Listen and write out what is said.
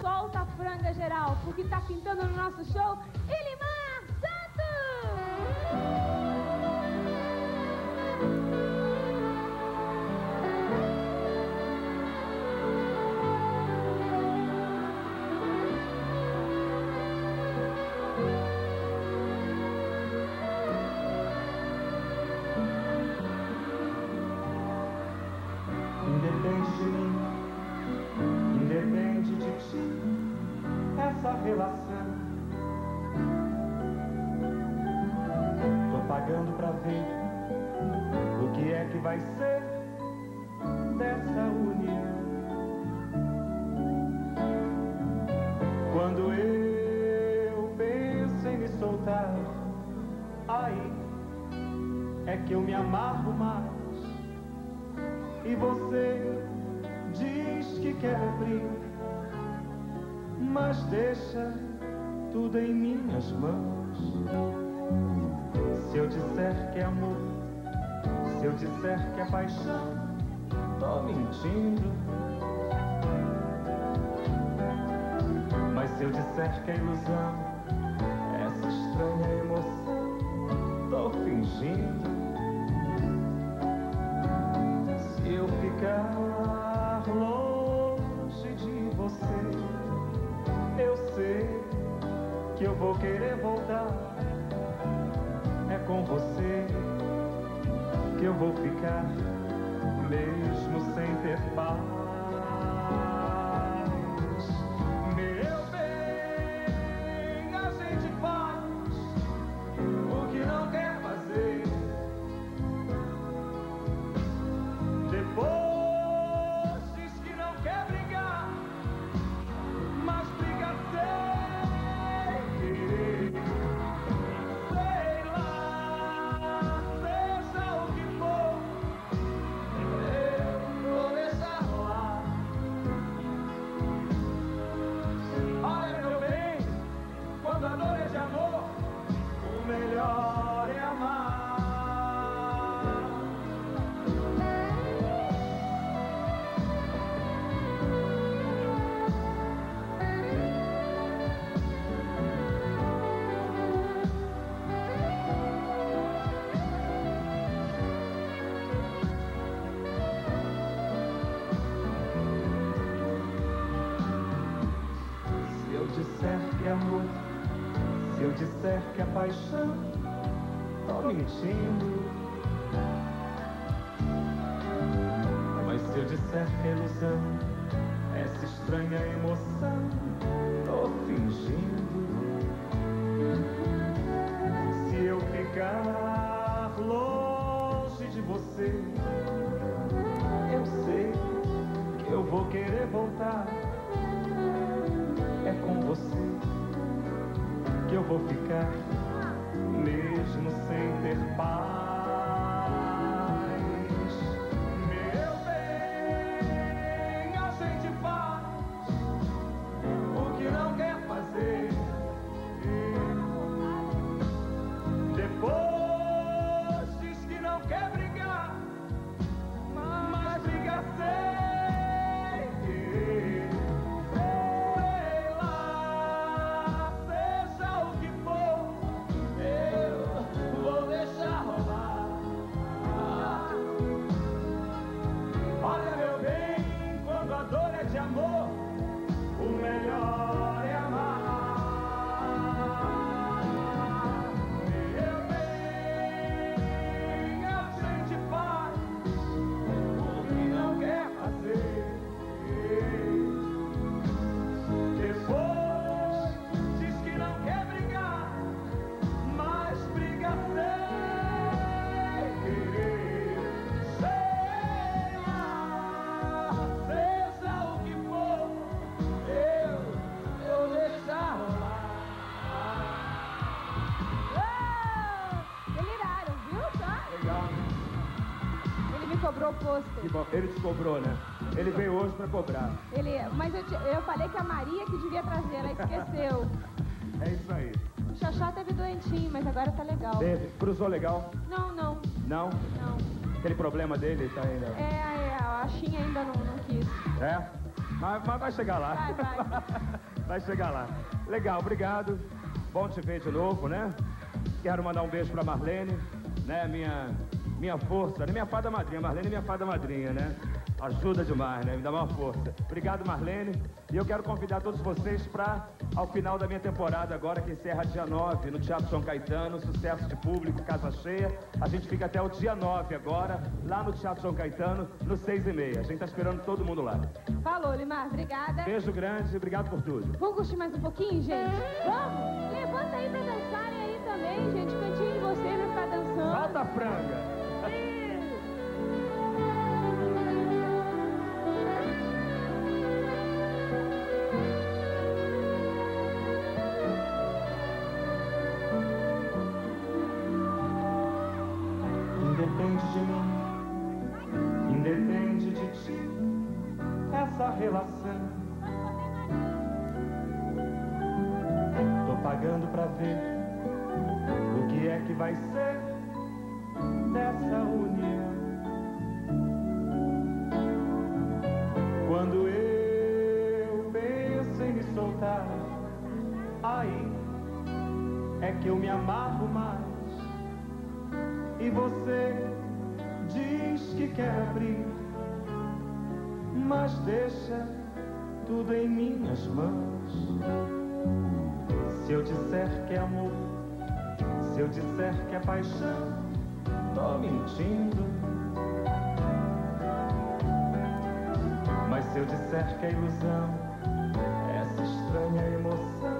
Solta a franga geral, porque tá pintando no nosso show. E Limão! Vai ser dessa união. Quando eu penso em me soltar, aí é que eu me amarro mais. E você diz que quer abrir, mas deixa tudo em minhas mãos. Se eu disser que é amor, se eu disser que é paixão, tô mentindo. Mas se eu disser que é ilusão, essa estranha emoção, tô fingindo. Se eu ficar longe de você, eu sei que eu vou querer voltar. É com você que eu vou ficar, mesmo sem ter paz. Disser que é paixão, tô mentindo. Mas se eu disser que é ilusão, essa estranha emoção, tô fingindo. Se eu ficar longe de você, eu sei que eu vou querer voltar é com você eu vou ficar, mesmo sem ter paz. Cobrou o pôster. Que bom. Ele te cobrou, né? Ele veio hoje pra cobrar. Ele, mas eu, te- eu falei que a Maria que devia trazer, ela esqueceu. É isso aí. O Xaxá teve doentinho, mas agora tá legal. Teve. Cruzou legal? Não, não, Não? não. Aquele problema dele tá ainda. É, é, a Xinha ainda não, não quis. É? Mas, mas vai chegar lá. Vai, vai. Vai chegar lá. Legal, obrigado. Bom te ver de novo, né? Quero mandar um beijo pra Marlene, né? Minha, minha força, né? Minha fada madrinha. Marlene é minha fada madrinha, né? Ajuda demais, né? Me dá uma força. Obrigado, Marlene. E eu quero convidar todos vocês para, ao final da minha temporada agora, que encerra dia 9, no Teatro São Caetano, sucesso de público, casa cheia. A gente fica até o dia 9 agora, lá no Teatro São Caetano, no 6 e meia. A gente tá esperando todo mundo lá. Falou, Limar. Obrigada. Beijo grande e obrigado por tudo. Vamos curtir mais um pouquinho, gente? Vamos? Levanta aí pra dançarem aí também, gente. Cantinho de vocês pra ficar dançando. Solta a franga! Essa relação. Tô pagando pra ver o que é que vai ser dessa união. Quando eu penso em me soltar, aí é que eu me amarro mais. E você diz que quer abrir, mas deixa tudo em minhas mãos. Se eu disser que é amor, se eu disser que é paixão, tô mentindo. Mas se eu disser que é ilusão, essa estranha emoção